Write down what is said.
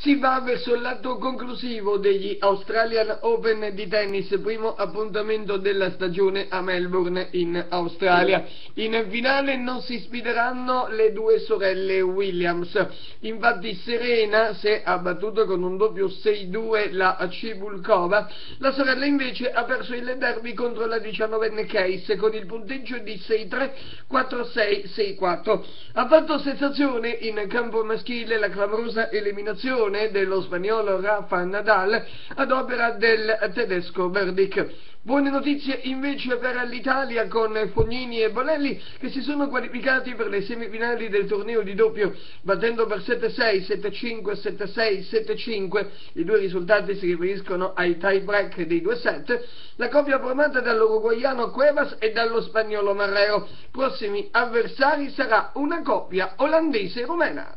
Si va verso l'atto conclusivo degli Australian Open di tennis, primo appuntamento della stagione a Melbourne in Australia. In finale non si sfideranno le due sorelle Williams. Infatti Serena si è abbattuta con un doppio 6-2 la Cibulkova, la sorella invece ha perso il derby contro la 19enne Case con il punteggio di 6-3, 4-6, 6-4. Ha fatto sensazione in campo maschile la clamorosa eliminazione prestazione dello spagnolo Rafa Nadal ad opera del tedesco Verdic. Buone notizie invece per l'Italia con Fognini e Bonelli che si sono qualificati per le semifinali del torneo di doppio battendo per 7-6, 7-5, 7-6, 7-5. I due risultati si riferiscono ai tie break dei due set. La coppia formata dall'uruguaiano Cuevas e dallo spagnolo Marrero. Prossimi avversari sarà una coppia olandese-rumena.